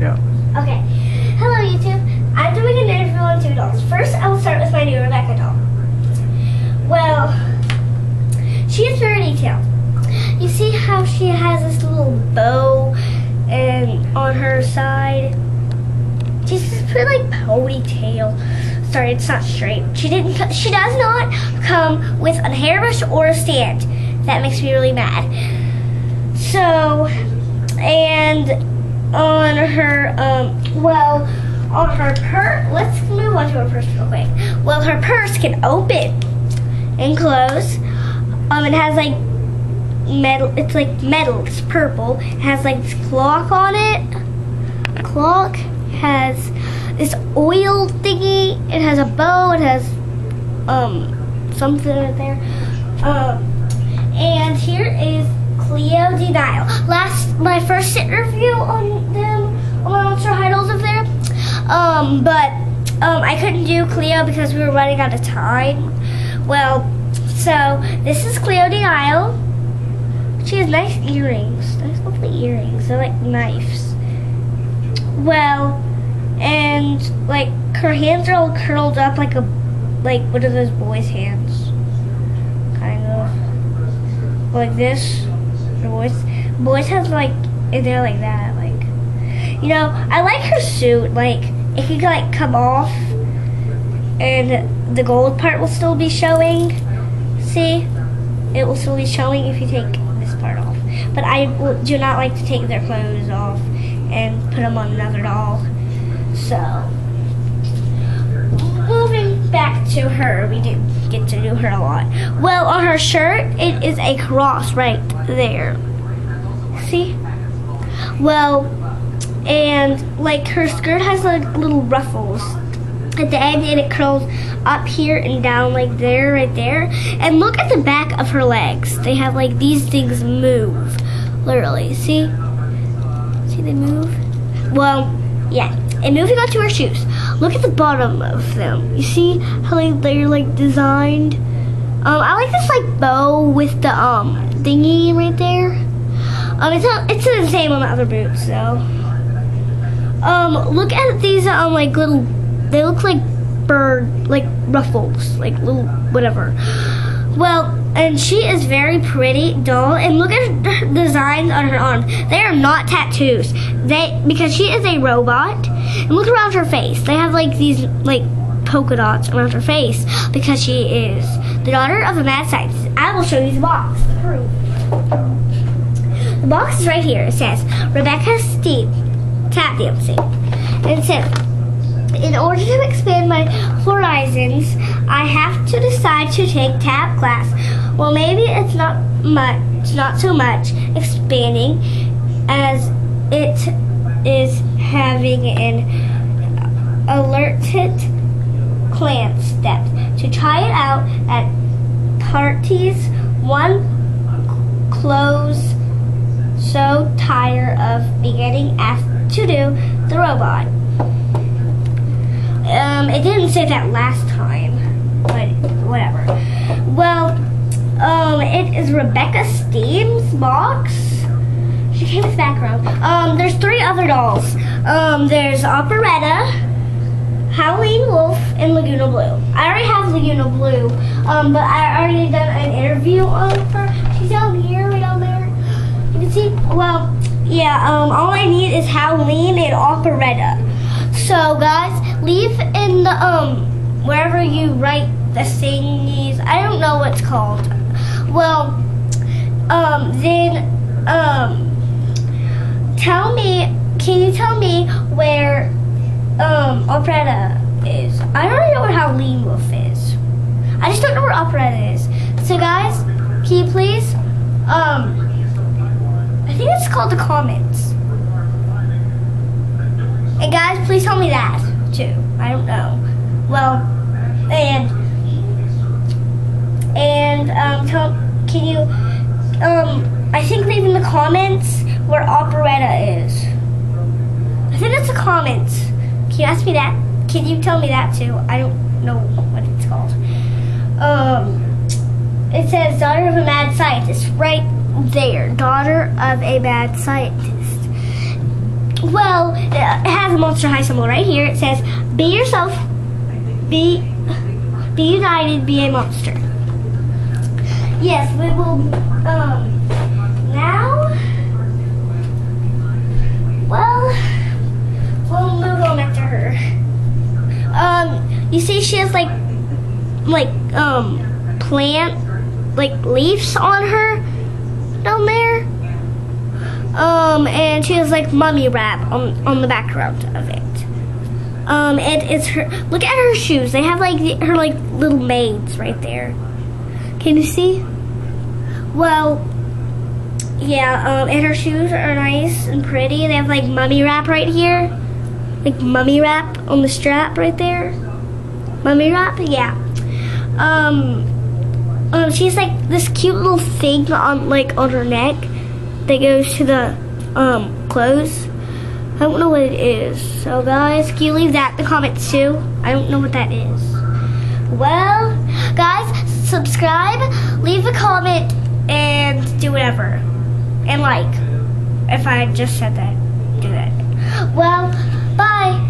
Yeah. Okay. Hello, YouTube. I'm doing an interview on two dolls. First, I will start with my new Robecca doll. Well, she is very detailed. You see how she has this little bow and on her side? She's just put like ponytail. Sorry, it's not straight. She didn't. She does not come with a hairbrush or a stand. That makes me really mad. So, and on her, um, well, on her purse. Let's move on to her purse real quick. Well, her purse can open and close. Um, it has like metal. It's like metal. It's purple. It has like this clock on it. Clock has this oil thingy. It has a bow. It has um something right there. Um, and here is Cleo de Nile. Last my first interview on on my Monster High dolls of there. Um, but um, I couldn't do Cleo because we were running out of time. Well, so this is Cleo de Nile. She has nice earrings. Nice lovely earrings. They're like knives. Well, and like her hands are all curled up like a like what are those boys' hands? Kind of like this. The boys boys have like they're like that. Like you know, I like her suit. Like it could like come off, and the gold part will still be showing. See, it will still be showing if you take this part off. But I do not like to take their clothes off and put them on another doll. So, moving back to her, we do get to do her a lot. Well, on her shirt, it is a cross right there. See? Well, and like her skirt has like little ruffles at the end and it curls up here and down like there right there. And look at the back of her legs. They have like these things move literally. See? See they move? Well yeah and moving on to her shoes. Look at the bottom of them. You see how like they're like designed? Um i like this like bow with the um thingy right there. Um it's not it's the same on the other boots though um, look at these um like little they look like bird like ruffles, like little whatever. Well, and she is very pretty doll and look at her designs on her arms. They are not tattoos. They because she is a robot. And look around her face. They have like these like polka dots around her face because she is the daughter of a mad scientist. I will show you the box. The box is right here. It says Robecca Steam tap dancing. And so, in order to expand my horizons, I have to decide to take tap class. Well, maybe it's not much, not so much expanding as it is having an alerted clan step. To try it out at parties, one close so tired of beginning asked to do the robot. Um, it didn't say that last time, but whatever. Well, um, it is Robecca Steam's box. She came with background. Um, there's three other dolls. Um, there's Operetta, Howleen Wolf, and Lagoona Blue. I already have Lagoona Blue, um, but I already done an interview on her. She's down here, right down there. You can see, well, yeah, um, all I need is Howleen and Operetta. So, guys, leave in the, um, wherever you write the thingies. I don't know what's called. Well, um, then, um, tell me, can you tell me where, um, Operetta is? I don't really know where Howleen Wolf is. I just don't know where Operetta is. So, guys, can you please, um, think it's called the comments. And guys, please tell me that too. I don't know. Well, and and um, tell, can you um, I think leave in the comments where Operetta is. I think that's the comments. Can you ask me that? Can you tell me that too? I don't know what it's called. Um, it says daughter of a mad scientist right there. Daughter of a mad scientist. well, it has a Monster High symbol right here. It says, "Be yourself, be, be united, be a monster." Yes, we will. Um, now, well, we'll move on after her. Um, you see, she has like, like, um, plant, like leaves on her down there. Um, and she has like mummy wrap on on the background of it. Um, and it's her. Look at her shoes. They have like her like little maids right there. Can you see? Well, yeah. Um, and her shoes are nice and pretty. They have like mummy wrap right here, like mummy wrap on the strap right there. Mummy wrap, yeah. Um, um, she's like this cute little thing on like on her neck that goes to the um clothes. I don't know what it is. So guys, can you leave that in the comments too? I don't know what that is. Well, guys, subscribe, leave a comment, and do whatever. And like. If I just said that, do that. Well, bye.